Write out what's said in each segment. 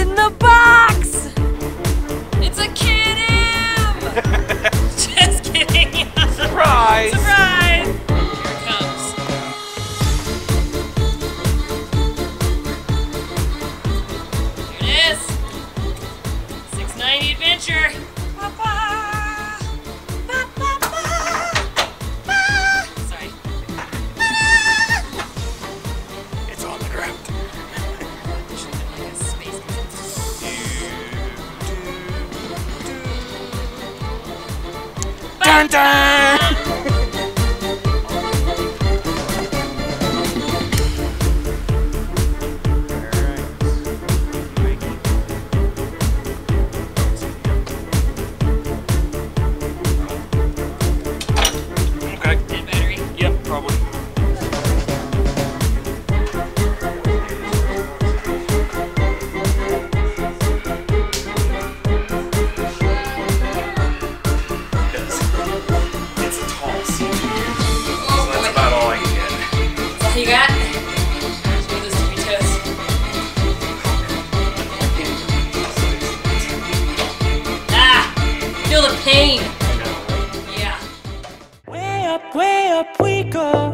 in the box? It's a kid Just kidding. Surprise! Surprise! Here it comes. Here it is. 690 Adventure. Ba-ba. Dun dun! Feel the pain. Yeah. Way up, way up we go.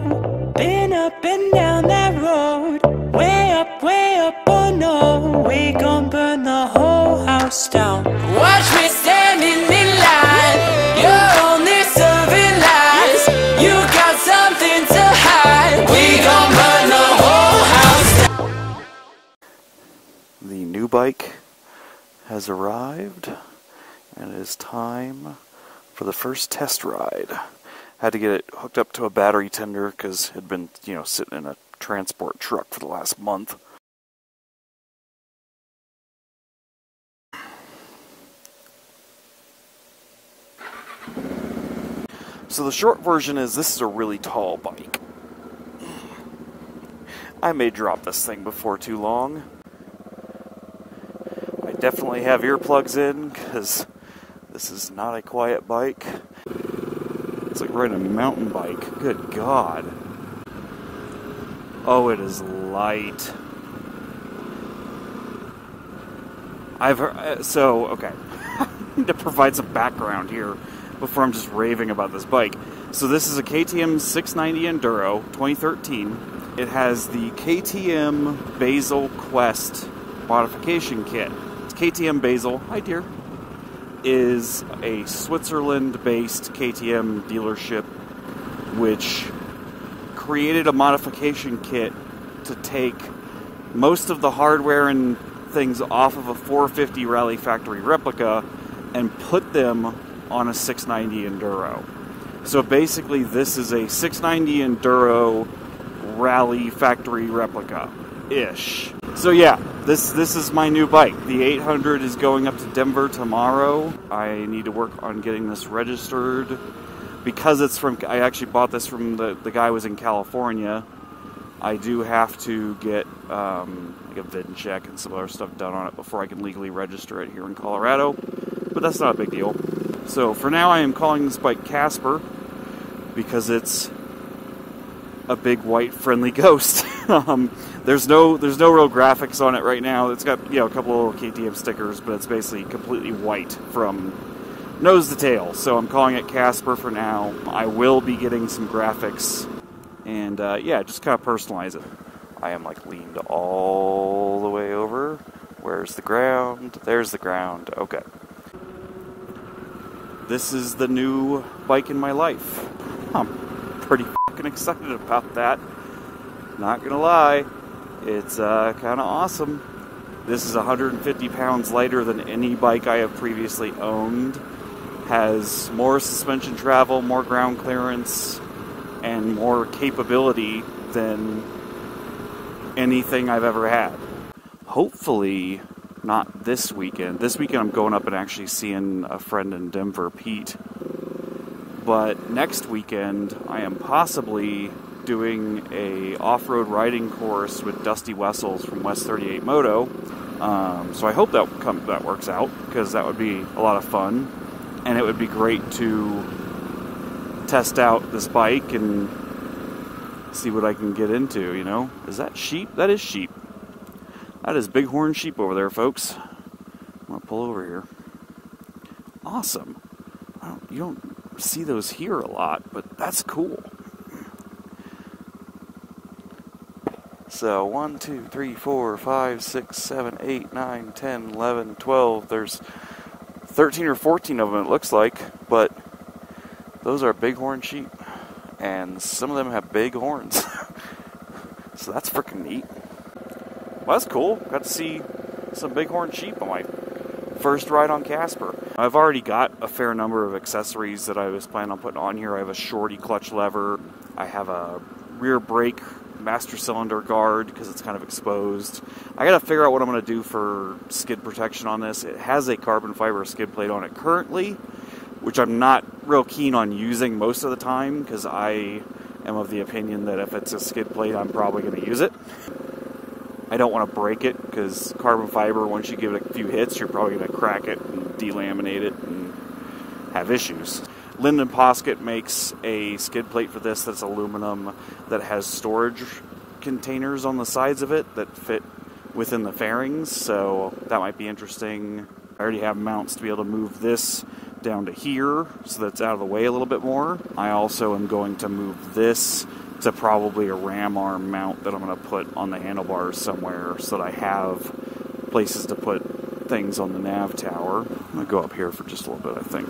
Been up and down that road. Way up, way up, oh no. We gon' burn the whole house down. Watch me standing in line. You're only serving lies. You got something to hide. We gon' burn the whole house down. The new bike has arrived, and it is time for the first test ride. Had to get it hooked up to a battery tender because it had been, you know, sitting in a transport truck for the last month. So the short version is this is a really tall bike. I may drop this thing before too long. I definitely have earplugs in because this is not a quiet bike. It's like riding a mountain bike. Good God. Oh, it is light. I've heard, uh, so okay. to provide some background here before I'm just raving about this bike. So this is a KTM 690 Enduro 2013. It has the KTM Basel Quest modification kit. It's KTM Basel. Hi, dear. Is a Switzerland-based KTM dealership, which created a modification kit to take most of the hardware and things off of a 450 Rally Factory replica and put them on a 690 Enduro. So basically, this is a 690 Enduro Rally Factory replica ish. So yeah, this this is my new bike. The 800 is going up to Denver tomorrow. I need to work on getting this registered because it's from. I actually bought this from the the guy was in California. I do have to get um, like a VIN check and some other stuff done on it before I can legally register it here in Colorado. But that's not a big deal. So for now, I am calling this bike Casper because it's a big white friendly ghost. um, there's no there's no real graphics on it right now. It's got you know a couple KTM stickers, but it's basically completely white from nose to tail. So I'm calling it Casper for now. I will be getting some graphics and uh, yeah, just kind of personalize it. I am like leaned all the way over. Where's the ground? There's the ground. Okay. This is the new bike in my life. I'm pretty fucking excited about that. Not gonna lie, it's uh, kind of awesome. This is 150 pounds lighter than any bike I have previously owned. Has more suspension travel, more ground clearance, and more capability than anything I've ever had. Hopefully, not this weekend. This weekend, I'm going up and actually seeing a friend in Denver, Pete. But next weekend, I am possibly doing a off-road riding course with Dusty Wessels from West 38 Moto. Um, so I hope that come, that works out because that would be a lot of fun, and it would be great to test out this bike and see what I can get into. You know, is that sheep? That is sheep. That is bighorn sheep over there, folks. I'm gonna pull over here. Awesome. Don't, you don't see those here a lot, but that's cool. So, 1, 2, 3, 4, 5, 6, 7, 8, 9, 10, 11, 12. There's 13 or 14 of them, it looks like, but those are bighorn sheep. And some of them have big horns. so, that's freaking neat. Well, that's cool. Got to see some bighorn sheep on my first ride on Casper. I've already got a fair number of accessories that I was planning on putting on here. I have a shorty clutch lever. I have a rear brake master cylinder guard because it's kind of exposed. I got to figure out what I'm going to do for skid protection on this. It has a carbon fiber skid plate on it currently, which I'm not real keen on using most of the time because I am of the opinion that if it's a skid plate, I'm probably going to use it. I don't want to break it because carbon fiber, once you give it a few hits, you're probably going to crack it and delaminate it and have issues. Lyndon Poskitt makes a skid plate for this that's aluminum that has storage containers on the sides of it that fit within the fairings, so that might be interesting. I already have mounts to be able to move this down to here so that's out of the way a little bit more. I also am going to move this to probably a ram arm mount that I'm going to put on the handlebars somewhere so that I have places to put things on the nav tower. I'm going to go up here for just a little bit, I think.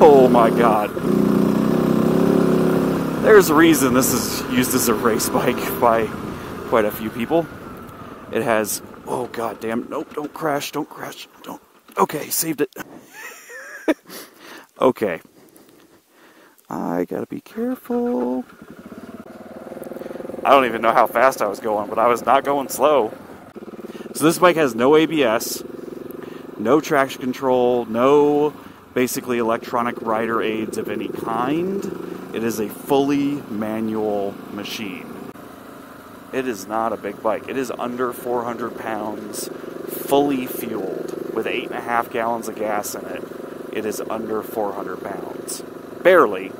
Oh my god. There's a reason this is used as a race bike by quite a few people. It has, oh god damn, nope, don't crash, don't crash, don't. Okay, saved it. okay. I gotta be careful. I don't even know how fast I was going, but I was not going slow. So this bike has no ABS, no traction control, no basically electronic rider aids of any kind. It is a fully manual machine. It is not a big bike. It is under 400 pounds, fully fueled, with 8.5 gallons of gas in it. It is under 400 pounds. Barely,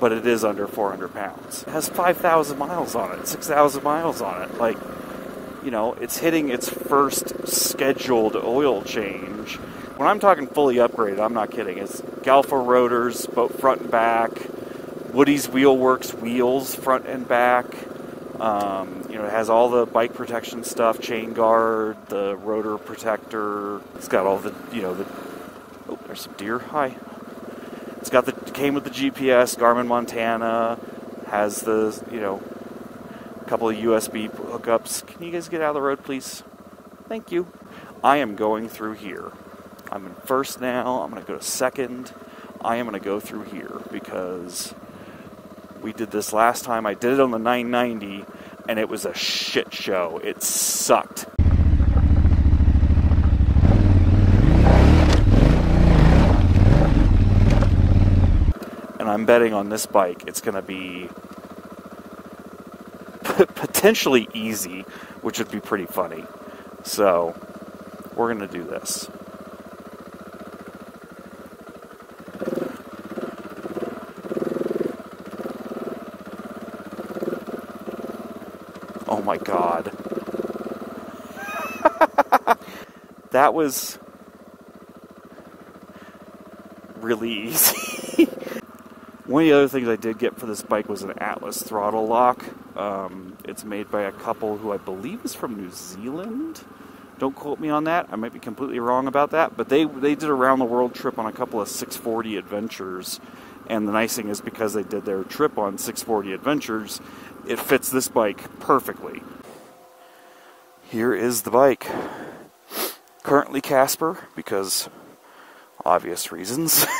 but it is under 400 pounds. It has 5,000 miles on it, 6,000 miles on it. Like, you know, it's hitting its first scheduled oil change. When I'm talking fully upgraded, I'm not kidding. It's Galfer rotors, both front and back, Woody's Wheelworks wheels, front and back. Um, you know, it has all the bike protection stuff, chain guard, the rotor protector. It's got all the, you know, the. Oh, there's some deer. Hi. It's got the came with the GPS, Garmin Montana, has the you know, couple of USB hookups. Can you guys get out of the road, please? Thank you. I am going through here. I'm in first now. I'm going to go to second. I am going to go through here because we did this last time. I did it on the 990 and it was a shit show. It sucked. And I'm betting on this bike it's going to be potentially easy, which would be pretty funny. So, we're going to do this. Oh my god. that was really easy. One of the other things I did get for this bike was an Atlas throttle lock. Um, it's made by a couple who I believe is from New Zealand. Don't quote me on that. I might be completely wrong about that. But they they did a round the world trip on a couple of 640 adventures. And the nice thing is because they did their trip on 640 adventures, it fits this bike perfectly. Here is the bike. Currently Casper because obvious reasons.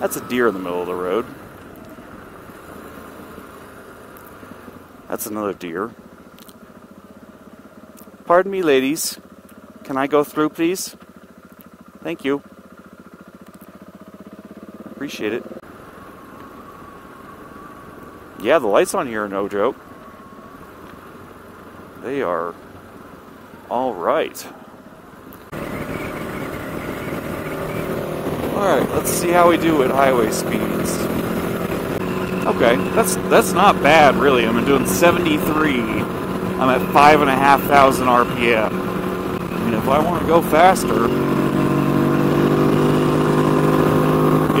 That's a deer in the middle of the road. That's another deer. Pardon me, ladies. Can I go through, please? Thank you. Appreciate it. Yeah, the lights on here are no joke. They are all right. All right, let's see how we do at highway speeds. Okay, that's that's not bad, really. I'm doing 73. I'm at five and a half thousand RPM. I mean, if I want to go faster,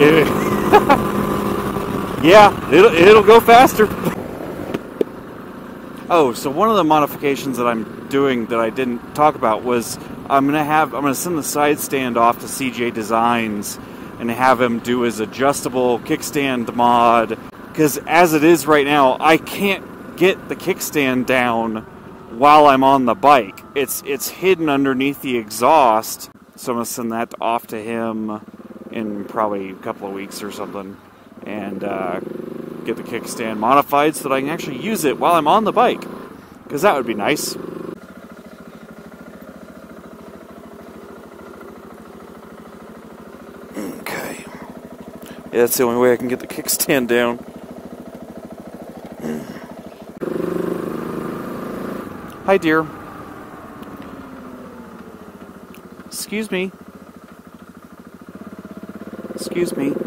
it, yeah, it'll it'll go faster. Oh, so one of the modifications that I'm doing that I didn't talk about was I'm gonna have I'm gonna send the side stand off to CJ Designs and have him do his adjustable kickstand mod because as it is right now, I can't get the kickstand down while I'm on the bike. It's it's hidden underneath the exhaust, so I'm gonna send that off to him in probably a couple of weeks or something, and uh, get the kickstand modified so that I can actually use it while I'm on the bike, because that would be nice. Okay. Yeah, that's the only way I can get the kickstand down. Hi, dear. Excuse me. Excuse me.